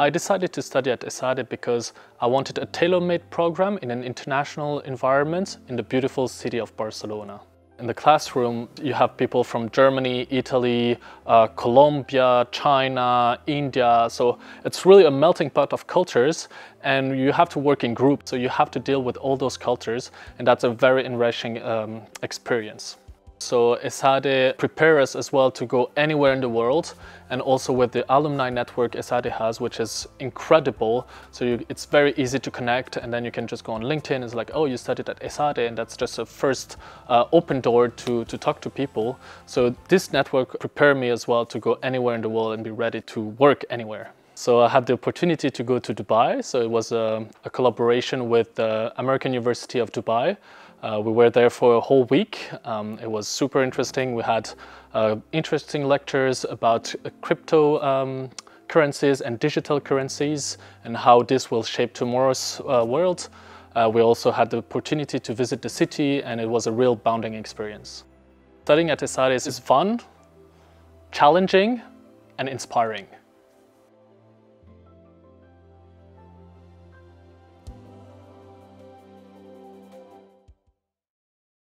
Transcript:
I decided to study at ESADE because I wanted a tailor-made program in an international environment in the beautiful city of Barcelona. In the classroom, you have people from Germany, Italy, uh, Colombia, China, India. So it's really a melting pot of cultures and you have to work in groups. So you have to deal with all those cultures and that's a very enriching um, experience. So ESADE prepares us as well to go anywhere in the world and also with the alumni network ESADE has, which is incredible. So you, it's very easy to connect and then you can just go on LinkedIn. It's like, oh, you studied at ESADE and that's just a first uh, open door to, to talk to people. So this network prepared me as well to go anywhere in the world and be ready to work anywhere. So I had the opportunity to go to Dubai. So it was a, a collaboration with the American University of Dubai. Uh, we were there for a whole week. Um, it was super interesting. We had uh, interesting lectures about uh, crypto um, currencies and digital currencies and how this will shape tomorrow's uh, world. Uh, we also had the opportunity to visit the city and it was a real bounding experience. Studying at ESADE is fun, challenging and inspiring.